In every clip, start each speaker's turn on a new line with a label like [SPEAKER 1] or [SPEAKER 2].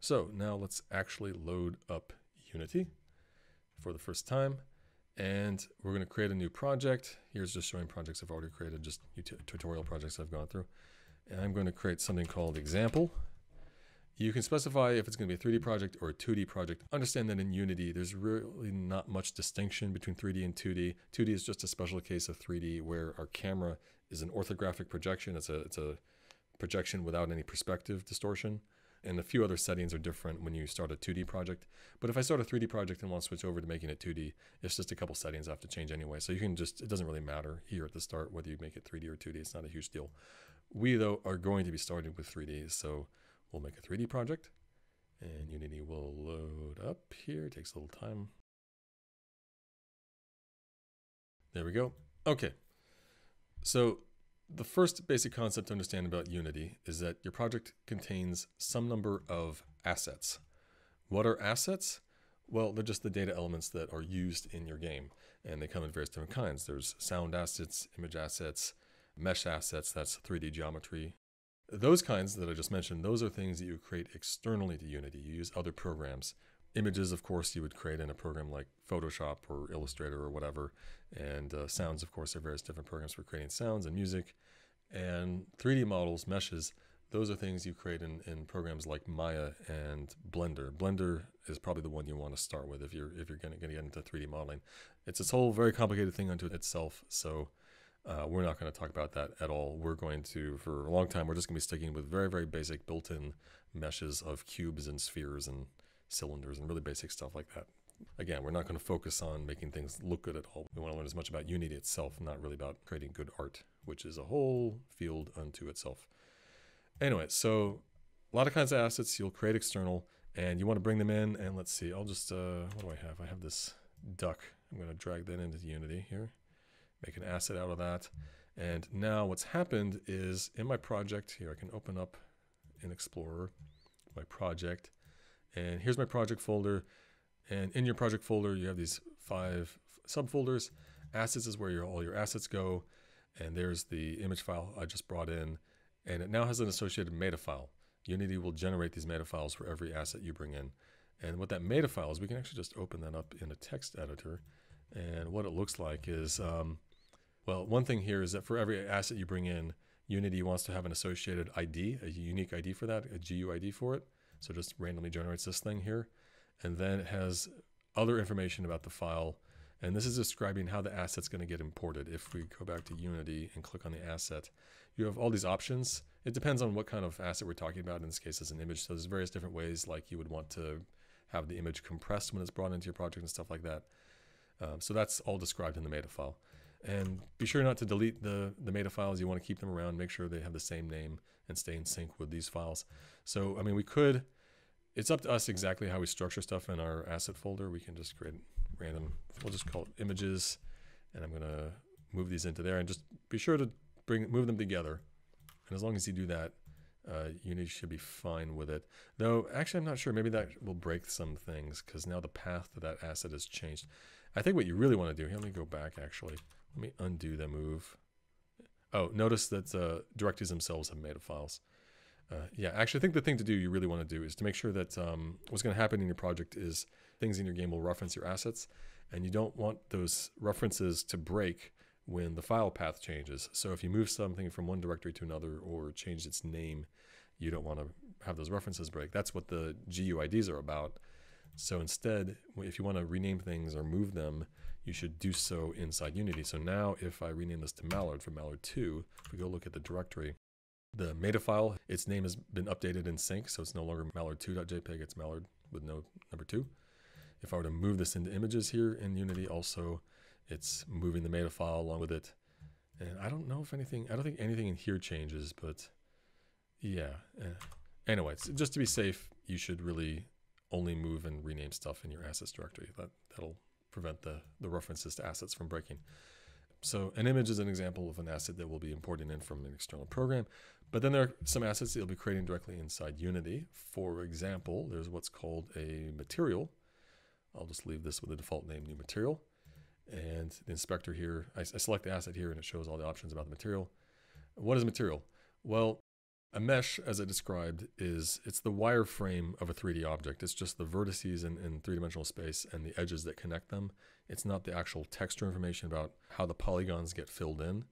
[SPEAKER 1] So now let's actually load up Unity for the first time. And we're going to create a new project. Here's just showing projects I've already created, just tutorial projects I've gone through. And I'm going to create something called example. You can specify if it's going to be a 3D project or a 2D project. Understand that in Unity, there's really not much distinction between 3D and 2D. 2D is just a special case of 3D where our camera is an orthographic projection. It's a, it's a projection without any perspective distortion and a few other settings are different when you start a 2D project. But if I start a 3D project and want to switch over to making it 2D, it's just a couple settings I have to change anyway. So you can just, it doesn't really matter here at the start whether you make it 3D or 2D. It's not a huge deal. We, though, are going to be starting with 3D. So we'll make a 3D project and Unity will load up here. It takes a little time. There we go. Okay. So the first basic concept to understand about Unity is that your project contains some number of assets. What are assets? Well, they're just the data elements that are used in your game, and they come in various different kinds. There's sound assets, image assets, mesh assets, that's 3D geometry. Those kinds that I just mentioned, those are things that you create externally to Unity. You use other programs. Images, of course, you would create in a program like Photoshop or Illustrator or whatever. And uh, sounds, of course, are various different programs for creating sounds and music. And 3D models, meshes, those are things you create in, in programs like Maya and Blender. Blender is probably the one you want to start with if you're if you're going to get into 3D modeling. It's this whole very complicated thing unto itself. So uh, we're not going to talk about that at all. We're going to, for a long time, we're just going to be sticking with very, very basic built-in meshes of cubes and spheres and cylinders and really basic stuff like that. Again, we're not going to focus on making things look good at all. We want to learn as much about Unity itself, not really about creating good art, which is a whole field unto itself. Anyway, so a lot of kinds of assets you'll create external and you want to bring them in. And let's see, I'll just, uh, what do I have? I have this duck. I'm going to drag that into Unity here, make an asset out of that. And now what's happened is in my project here, I can open up in Explorer, my project, and here's my project folder. And in your project folder, you have these five subfolders. Assets is where your, all your assets go. And there's the image file I just brought in. And it now has an associated meta file. Unity will generate these meta files for every asset you bring in. And what that meta file is, we can actually just open that up in a text editor. And what it looks like is, um, well, one thing here is that for every asset you bring in, Unity wants to have an associated ID, a unique ID for that, a GUID for it. So just randomly generates this thing here. And then it has other information about the file. And this is describing how the asset's going to get imported. If we go back to Unity and click on the asset, you have all these options. It depends on what kind of asset we're talking about. In this case, it's an image. So there's various different ways like you would want to have the image compressed when it's brought into your project and stuff like that. Um, so that's all described in the meta file. And be sure not to delete the, the meta files. You want to keep them around, make sure they have the same name and stay in sync with these files. So, I mean, we could it's up to us exactly how we structure stuff in our asset folder. We can just create random, we'll just call it images, and I'm gonna move these into there and just be sure to bring move them together. And as long as you do that, uh, Unity should be fine with it. Though, actually, I'm not sure. Maybe that will break some things because now the path to that asset has changed. I think what you really want to do, here, let me go back actually. Let me undo the move. Oh, notice that uh, directives themselves have meta files. Uh, yeah, actually, I think the thing to do you really want to do is to make sure that um, what's going to happen in your project is things in your game will reference your assets, and you don't want those references to break when the file path changes. So if you move something from one directory to another or change its name, you don't want to have those references break. That's what the GUIDs are about. So instead, if you want to rename things or move them, you should do so inside Unity. So now if I rename this to Mallard for Mallard 2, if we go look at the directory, the meta file, its name has been updated in sync, so it's no longer mallard2.jpg, it's mallard with no number two. If I were to move this into images here in Unity, also it's moving the meta file along with it. And I don't know if anything, I don't think anything in here changes, but yeah. Eh. Anyways, just to be safe, you should really only move and rename stuff in your assets directory. That, that'll prevent the, the references to assets from breaking. So an image is an example of an asset that will be importing in from an external program. But then there are some assets that you'll be creating directly inside Unity. For example, there's what's called a material. I'll just leave this with the default name, new material. And the inspector here, I, I select the asset here and it shows all the options about the material. What is material? Well, A mesh, as I described, is it's the wireframe of a 3D object. It's just the vertices in, in three-dimensional space and the edges that connect them. It's not the actual texture information about how the polygons get filled in.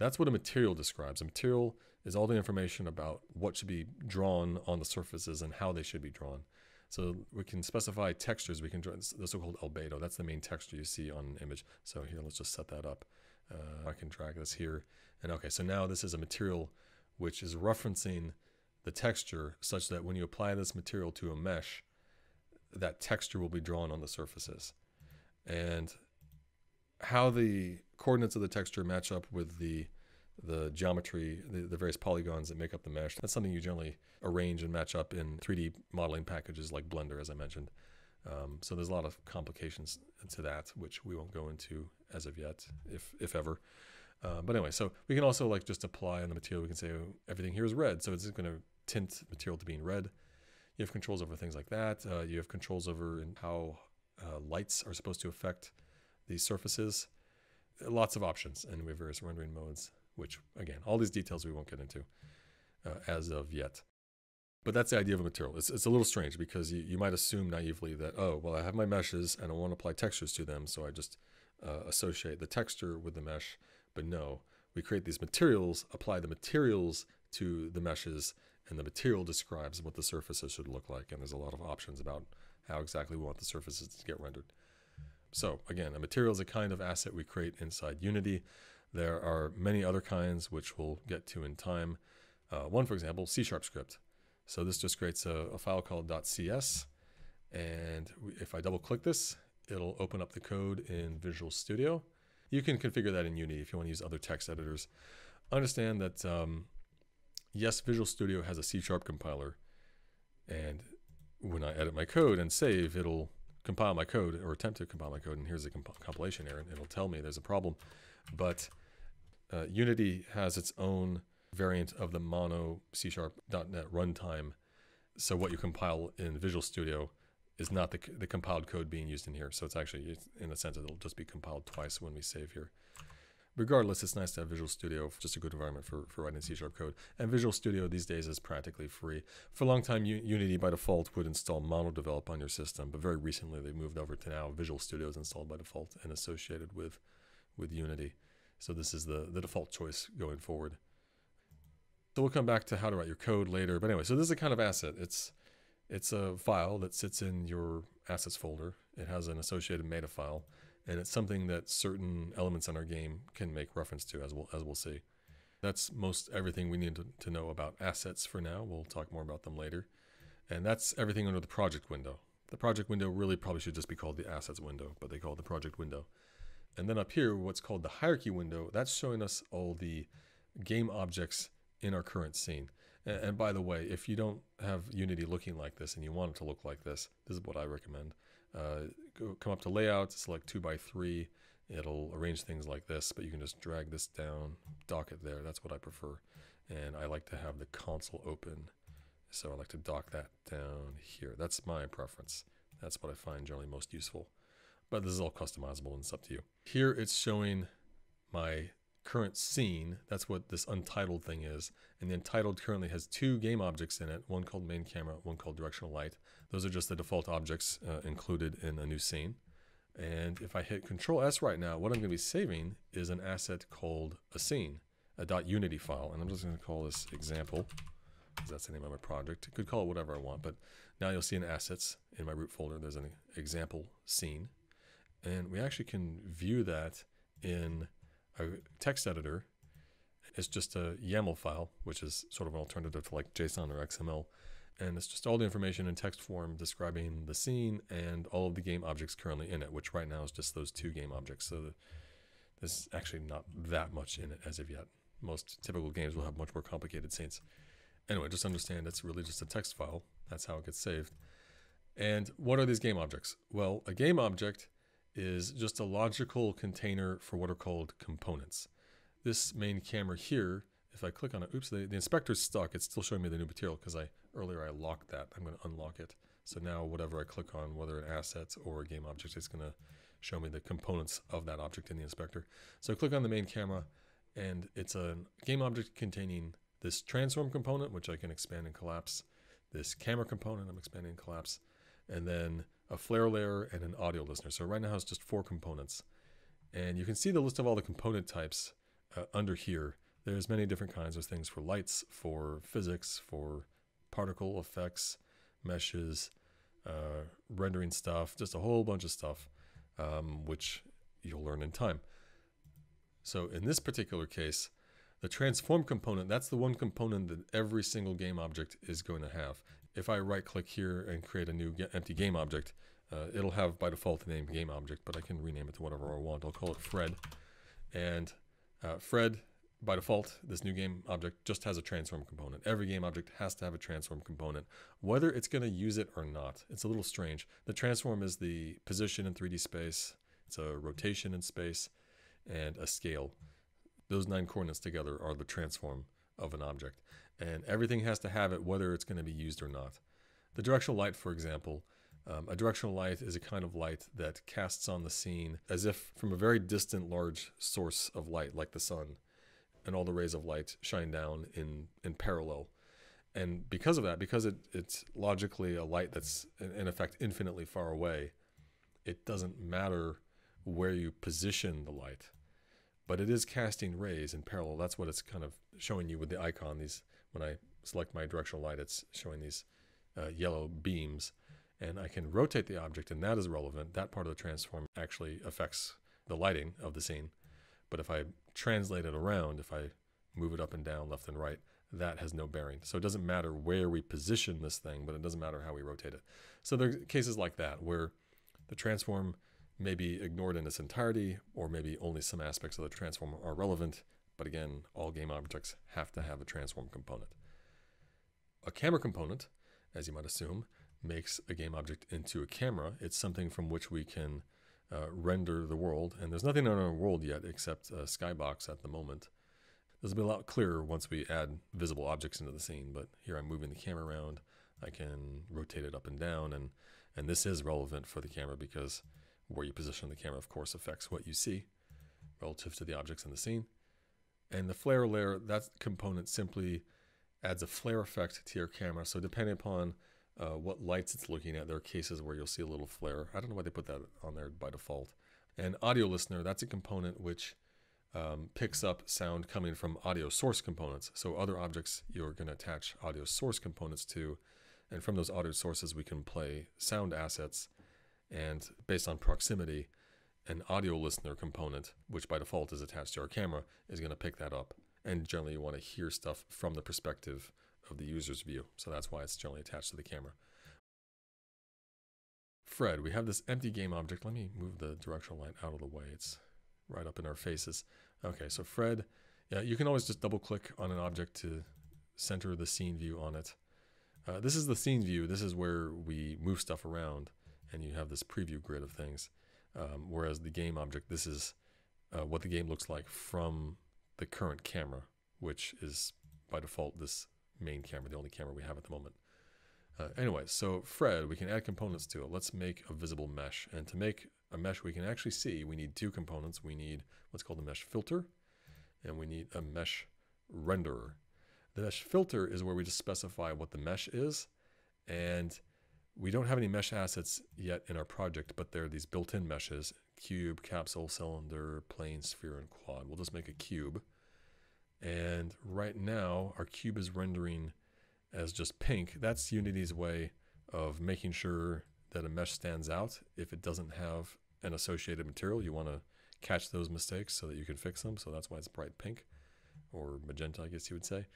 [SPEAKER 1] That's what a material describes. A material is all the information about what should be drawn on the surfaces and how they should be drawn. So we can specify textures. We can draw the so-called albedo. That's the main texture you see on an image. So here, let's just set that up. Uh, I can drag this here. And okay, so now this is a material which is referencing the texture such that when you apply this material to a mesh, that texture will be drawn on the surfaces. And how the coordinates of the texture match up with the the geometry, the, the various polygons that make up the mesh. That's something you generally arrange and match up in 3D modeling packages like Blender, as I mentioned. Um, so there's a lot of complications to that, which we won't go into as of yet, if if ever. Uh, but anyway, so we can also like just apply on the material. We can say oh, everything here is red, so it's going to tint material to being red. You have controls over things like that. Uh, you have controls over in how uh, lights are supposed to affect these surfaces. Lots of options, and we have various rendering modes, which again, all these details we won't get into uh, as of yet. But that's the idea of a material. It's, it's a little strange because you, you might assume naively that, oh, well, I have my meshes and I want to apply textures to them, so I just uh, associate the texture with the mesh but no, we create these materials, apply the materials to the meshes, and the material describes what the surfaces should look like. And there's a lot of options about how exactly we want the surfaces to get rendered. So again, a material is a kind of asset we create inside Unity. There are many other kinds which we'll get to in time. Uh, one, for example, C Sharp script. So this just creates a, a file called .cs. And if I double click this, it'll open up the code in Visual Studio. You can configure that in Unity if you want to use other text editors. Understand that, um, yes, Visual Studio has a C-sharp compiler. And when I edit my code and save, it'll compile my code or attempt to compile my code. And here's a comp compilation error. And it'll tell me there's a problem. But uh, Unity has its own variant of the mono C-sharp.net runtime. So what you compile in Visual Studio is not the, the compiled code being used in here. So it's actually, in a sense, it'll just be compiled twice when we save here. Regardless, it's nice to have Visual Studio, just a good environment for, for writing C-sharp code. And Visual Studio these days is practically free. For a long time, U Unity by default would install MonoDevelop on your system, but very recently they moved over to now Visual Studio is installed by default and associated with, with Unity. So this is the, the default choice going forward. So we'll come back to how to write your code later. But anyway, so this is a kind of asset. It's it's a file that sits in your assets folder. It has an associated meta file, and it's something that certain elements in our game can make reference to, as we'll, as we'll see. That's most everything we need to, to know about assets for now. We'll talk more about them later. And that's everything under the project window. The project window really probably should just be called the assets window, but they call it the project window. And then up here, what's called the hierarchy window, that's showing us all the game objects in our current scene. And, by the way, if you don't have Unity looking like this and you want it to look like this, this is what I recommend. Uh, go, come up to layout, select 2 by 3 It'll arrange things like this, but you can just drag this down, dock it there. That's what I prefer. And I like to have the console open. So I like to dock that down here. That's my preference. That's what I find generally most useful. But this is all customizable and it's up to you. Here it's showing my current scene. That's what this untitled thing is. And the untitled currently has two game objects in it, one called main camera, one called directional light. Those are just the default objects uh, included in a new scene. And if I hit Control S right now, what I'm going to be saving is an asset called a scene, a .unity file. And I'm just going to call this example, because that's the name of my project. I could call it whatever I want, but now you'll see in assets in my root folder, there's an example scene. And we actually can view that in a text editor is just a YAML file, which is sort of an alternative to like JSON or XML. And it's just all the information in text form describing the scene and all of the game objects currently in it, which right now is just those two game objects. So the, there's actually not that much in it as of yet. Most typical games will have much more complicated scenes. Anyway, just understand it's really just a text file. That's how it gets saved. And what are these game objects? Well, a game object is just a logical container for what are called components. This main camera here, if I click on it, oops, the, the inspector's stuck. It's still showing me the new material because I earlier I locked that. I'm going to unlock it. So now whatever I click on, whether an asset or a game object, it's going to show me the components of that object in the inspector. So I click on the main camera and it's a game object containing this transform component, which I can expand and collapse, this camera component I'm expanding and collapse, and then a flare layer and an audio listener. So right now it's just four components. And you can see the list of all the component types uh, under here. There's many different kinds of things for lights, for physics, for particle effects, meshes, uh, rendering stuff, just a whole bunch of stuff, um, which you'll learn in time. So in this particular case, the transform component, that's the one component that every single game object is going to have. If I right click here and create a new empty game object, uh, it'll have by default the name game object, but I can rename it to whatever I want. I'll call it Fred. And uh, Fred, by default, this new game object just has a transform component. Every game object has to have a transform component, whether it's going to use it or not. It's a little strange. The transform is the position in 3D space, it's a rotation in space, and a scale. Those nine coordinates together are the transform of an object. And everything has to have it whether it's going to be used or not. The directional light, for example, um, a directional light is a kind of light that casts on the scene as if from a very distant large source of light, like the sun, and all the rays of light shine down in, in parallel. And because of that, because it, it's logically a light that's in effect infinitely far away, it doesn't matter where you position the light, but it is casting rays in parallel. That's what it's kind of showing you with the icon. These when I select my directional light, it's showing these uh, yellow beams and I can rotate the object and that is relevant. That part of the transform actually affects the lighting of the scene. But if I translate it around, if I move it up and down, left and right, that has no bearing. So it doesn't matter where we position this thing, but it doesn't matter how we rotate it. So there are cases like that where the transform may be ignored in its entirety, or maybe only some aspects of the transform are relevant. But again, all game objects have to have a transform component. A camera component, as you might assume, makes a game object into a camera. It's something from which we can uh, render the world. And there's nothing in our world yet except a skybox at the moment. This will be a lot clearer once we add visible objects into the scene. But here I'm moving the camera around. I can rotate it up and down. And, and this is relevant for the camera because where you position the camera, of course, affects what you see relative to the objects in the scene. And the flare layer, that component simply adds a flare effect to your camera. So depending upon uh, what lights it's looking at. There are cases where you'll see a little flare. I don't know why they put that on there by default. And audio listener, that's a component which um, picks up sound coming from audio source components. So other objects you're going to attach audio source components to. And from those audio sources, we can play sound assets. And based on proximity, an audio listener component, which by default is attached to our camera, is going to pick that up. And generally, you want to hear stuff from the perspective of the user's view. So that's why it's generally attached to the camera. Fred, we have this empty game object. Let me move the directional light out of the way. It's right up in our faces. Okay, so Fred, yeah, you can always just double click on an object to center the scene view on it. Uh, this is the scene view. This is where we move stuff around and you have this preview grid of things. Um, whereas the game object, this is uh, what the game looks like from the current camera, which is by default this main camera, the only camera we have at the moment. Uh, anyway, so Fred, we can add components to it. Let's make a visible mesh. And to make a mesh we can actually see, we need two components. We need what's called a mesh filter, and we need a mesh renderer. The mesh filter is where we just specify what the mesh is, and we don't have any mesh assets yet in our project, but there are these built-in meshes, cube, capsule, cylinder, plane, sphere, and quad. We'll just make a cube. And right now, our cube is rendering as just pink. That's Unity's way of making sure that a mesh stands out. If it doesn't have an associated material, you want to catch those mistakes so that you can fix them. So that's why it's bright pink or magenta, I guess you would say.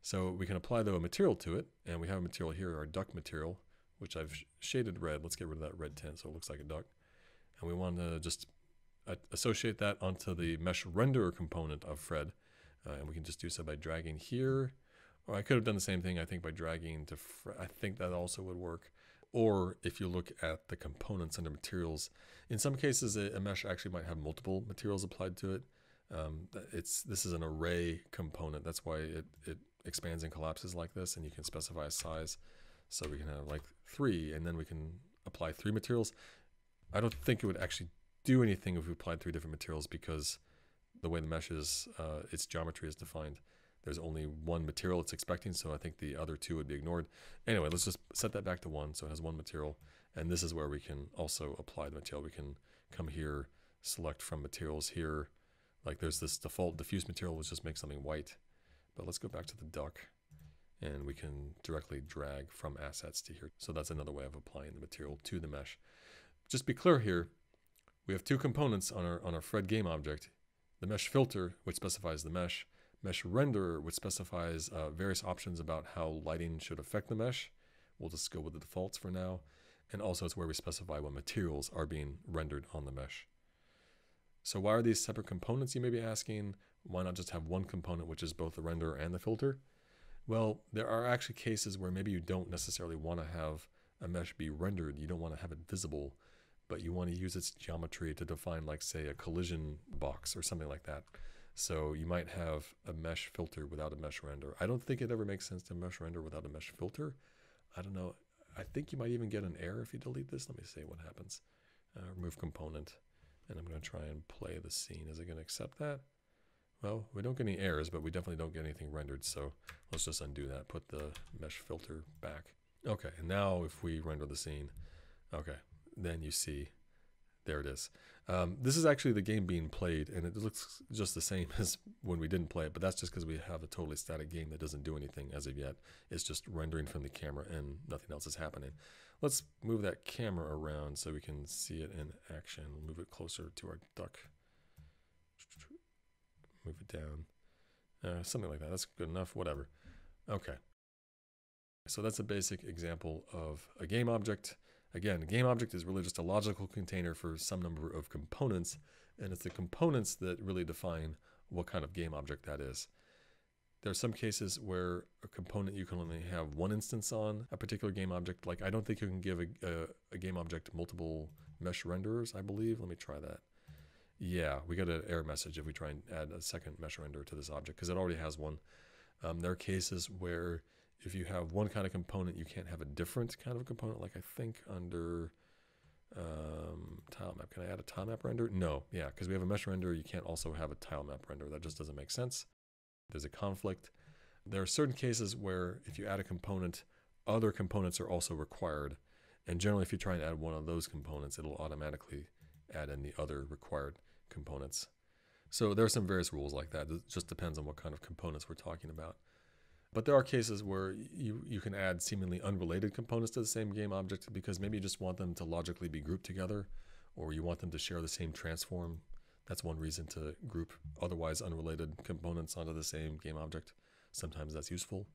[SPEAKER 1] So we can apply though a material to it, and we have a material here, our duck material, which I've shaded red. Let's get rid of that red tint so it looks like a duck. And we want to just associate that onto the mesh renderer component of Fred. Uh, and we can just do so by dragging here. Or I could have done the same thing, I think, by dragging to, Fred. I think that also would work. Or if you look at the components under materials, in some cases, a, mesh actually might have multiple materials applied to it. Um, it's This is an array component. That's why it, it expands and collapses like this. And you can specify a size. So we can have like three, and then we can apply three materials. I don't think it would actually do anything if we applied three different materials because the way the mesh is, uh, its geometry is defined. there's only one material it's expecting, so I think the other two would be ignored. Anyway, let's just set that back to one, so it has one material. And this is where we can also apply the material. We can come here, select from materials here. Like there's this default diffuse material, which just makes something white. But let's go back to the duck and we can directly drag from assets to here. So that's another way of applying the material to the mesh. Just be clear here, we have two components on our, on our Fred game object. The mesh filter, which specifies the mesh, mesh renderer, which specifies uh, various options about how lighting should affect the mesh. We'll just go with the defaults for now. And also it's where we specify what materials are being rendered on the mesh. So why are these separate components, you may be asking? Why not just have one component, which is both the renderer and the filter? Well, there are actually cases where maybe you don't necessarily want to have a mesh be rendered. You don't want to have it visible, but you want to use its geometry to define, like, say, a collision box or something like that. So you might have a mesh filter without a mesh render. I don't think it ever makes sense to mesh render without a mesh filter. I don't know. I think you might even get an error if you delete this. Let me see what happens. Uh, remove component. And I'm going to try and play the scene. Is it going to accept that? Well, we don't get any errors, but we definitely don't get anything rendered. So let's just undo that. Put the mesh filter back. Okay, and now if we render the scene, okay, then you see, there it is. Um, this is actually the game being played, and it looks just the same as when we didn't play it, but that's just because we have a totally static game that doesn't do anything as of yet. It's just rendering from the camera and nothing else is happening. Let's move that camera around so we can see it in action. Move it closer to our duck move it down. Uh, something like that. That's good enough. Whatever. Okay. So that's a basic example of a game object. Again, a game object is really just a logical container for some number of components, and it's the components that really define what kind of game object that is. There are some cases where a component you can only have one instance on a particular game object. Like I don't think you can give a, a, a game object multiple mesh renderers, I believe. Let me try that. Yeah, we get an error message if we try and add a second mesh render to this object because it already has one. Um, there are cases where if you have one kind of component, you can't have a different kind of component. Like I think under um, tile map, can I add a tile map render? No, yeah, because we have a mesh render, you can't also have a tile map render. That just doesn't make sense. There's a conflict. There are certain cases where if you add a component, other components are also required. And generally, if you try and add one of those components, it'll automatically add in the other required components. So there are some various rules like that. It just depends on what kind of components we're talking about. But there are cases where you, you can add seemingly unrelated components to the same game object because maybe you just want them to logically be grouped together or you want them to share the same transform. That's one reason to group otherwise unrelated components onto the same game object. Sometimes that's useful.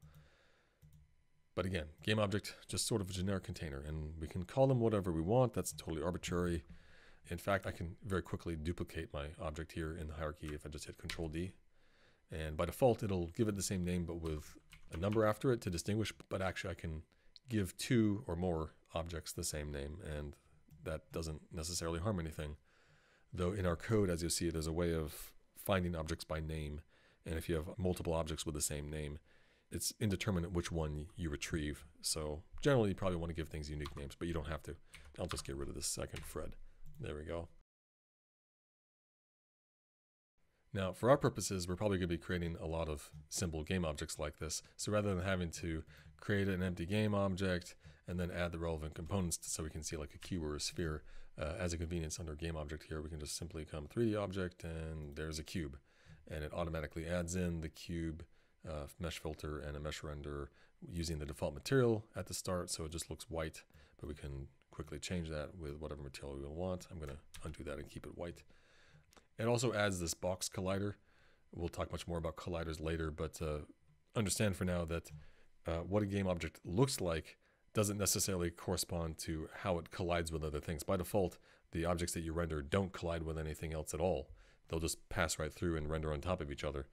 [SPEAKER 1] But again, game object, just sort of a generic container, and we can call them whatever we want. That's totally arbitrary. In fact, I can very quickly duplicate my object here in the hierarchy if I just hit Control D. And by default, it'll give it the same name, but with a number after it to distinguish. But actually, I can give two or more objects the same name, and that doesn't necessarily harm anything. Though in our code, as you'll see, there's a way of finding objects by name. And if you have multiple objects with the same name, it's indeterminate which one you retrieve. So generally, you probably want to give things unique names, but you don't have to. I'll just get rid of this second Fred. There we go. Now, for our purposes, we're probably going to be creating a lot of simple game objects like this. So rather than having to create an empty game object and then add the relevant components so we can see like a cube or a sphere, uh, as a convenience under game object here, we can just simply come 3D object and there's a cube. And it automatically adds in the cube uh, mesh filter and a mesh render using the default material at the start. So it just looks white, but we can quickly change that with whatever material we want. I'm going to undo that and keep it white. It also adds this box collider. We'll talk much more about colliders later, but uh, understand for now that uh, what a game object looks like doesn't necessarily correspond to how it collides with other things. By default, the objects that you render don't collide with anything else at all. They'll just pass right through and render on top of each other.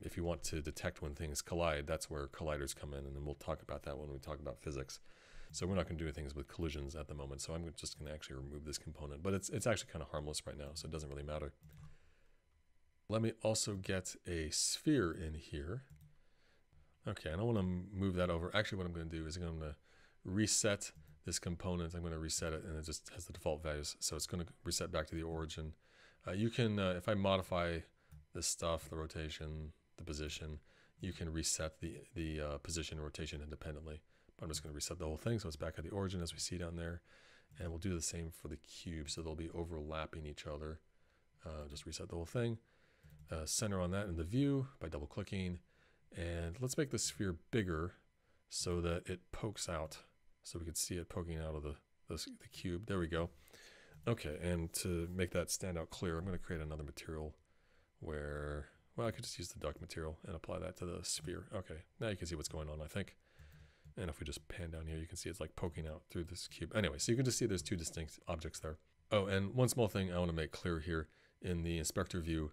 [SPEAKER 1] If you want to detect when things collide, that's where colliders come in, and then we'll talk about that when we talk about physics. So we're not going to do things with collisions at the moment. So I'm just going to actually remove this component. But it's, it's actually kind of harmless right now, so it doesn't really matter. Let me also get a sphere in here. Okay, I don't want to move that over. Actually, what I'm going to do is I'm going to reset this component. I'm going to reset it, and it just has the default values. So it's going to reset back to the origin. Uh, you can, uh, if I modify this stuff, the rotation, the position, you can reset the, the uh, position rotation independently. I'm just going to reset the whole thing so it's back at the origin as we see down there. And we'll do the same for the cube, so they'll be overlapping each other. Uh, just reset the whole thing. Uh, center on that in the view by double clicking. And let's make the sphere bigger so that it pokes out. So we can see it poking out of the, the, the cube. There we go. Okay, and to make that stand out clear, I'm going to create another material where, well, I could just use the duck material and apply that to the sphere. Okay, now you can see what's going on, I think. And if we just pan down here, you can see it's like poking out through this cube. Anyway, so you can just see there's two distinct objects there. Oh, and one small thing I want to make clear here in the inspector view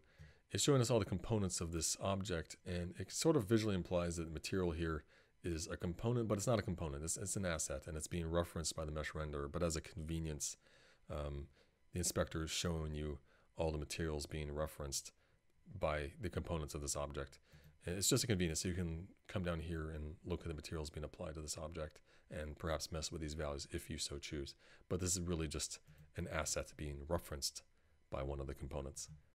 [SPEAKER 1] is showing us all the components of this object. And it sort of visually implies that the material here is a component, but it's not a component. It's, it's an asset, and it's being referenced by the mesh renderer. But as a convenience, um, the inspector is showing you all the materials being referenced by the components of this object. It's just a convenience. So you can come down here and look at the materials being applied to this object and perhaps mess with these values if you so choose. But this is really just an asset being referenced by one of the components.